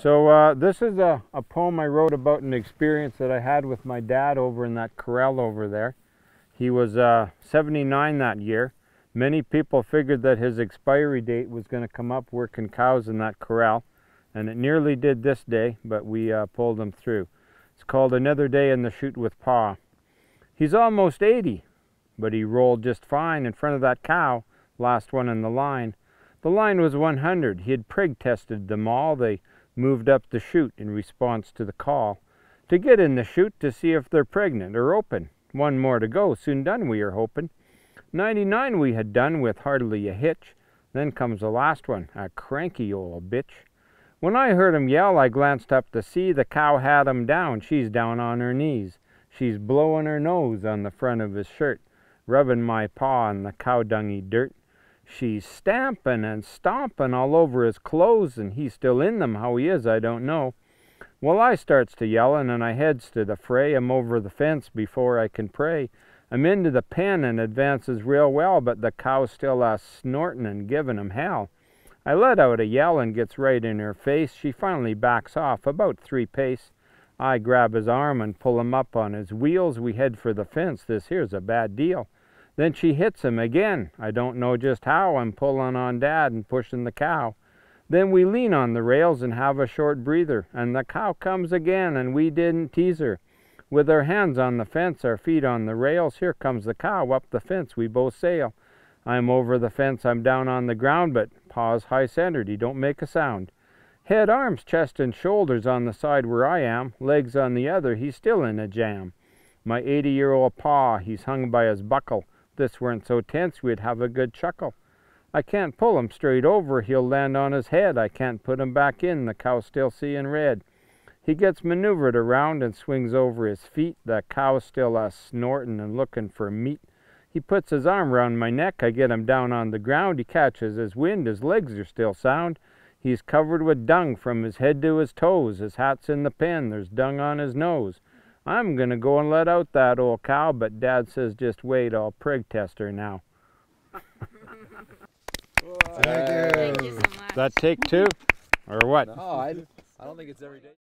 So uh, this is a, a poem I wrote about an experience that I had with my dad over in that corral over there. He was uh, 79 that year. Many people figured that his expiry date was going to come up working cows in that corral, and it nearly did this day, but we uh, pulled him through. It's called Another Day in the Chute with Pa. He's almost 80, but he rolled just fine in front of that cow, last one in the line. The line was 100. He had preg tested them all. They moved up the chute in response to the call. To get in the chute to see if they're pregnant or open. One more to go, soon done we are hoping. 99 we had done with hardly a hitch. Then comes the last one, a cranky old bitch. When I heard him yell, I glanced up to see the cow had him down. She's down on her knees. She's blowing her nose on the front of his shirt, rubbing my paw in the cow dungy dirt. She's stamping and stomping all over his clothes, and he's still in them. How he is, I don't know. Well, I starts to yellin', and I heads to the fray. I'm over the fence before I can pray. I'm into the pen and advances real well, but the cow's still a snortin' and givin' him hell. I let out a yell and gets right in her face. She finally backs off about three pace. I grab his arm and pull him up on his wheels. We head for the fence. This here's a bad deal. Then she hits him again. I don't know just how. I'm pulling on Dad and pushing the cow. Then we lean on the rails and have a short breather, and the cow comes again, and we didn't tease her. With our hands on the fence, our feet on the rails, here comes the cow up the fence, we both sail. I'm over the fence, I'm down on the ground, but paws high centered, he don't make a sound. Head, arms, chest, and shoulders on the side where I am, legs on the other, he's still in a jam. My 80 year old paw, he's hung by his buckle, this weren't so tense, we'd have a good chuckle. I can't pull him straight over, he'll land on his head. I can't put him back in, the cow's still seeing red. He gets maneuvered around and swings over his feet. The cow's still a snorting and looking for meat. He puts his arm round my neck. I get him down on the ground. He catches his wind. His legs are still sound. He's covered with dung from his head to his toes. His hat's in the pen. There's dung on his nose. I'm going to go and let out that old cow, but Dad says just wait, I'll preg test her now. Thank you. Thank you so much. That take two? Or what? No, I, I don't think it's every day.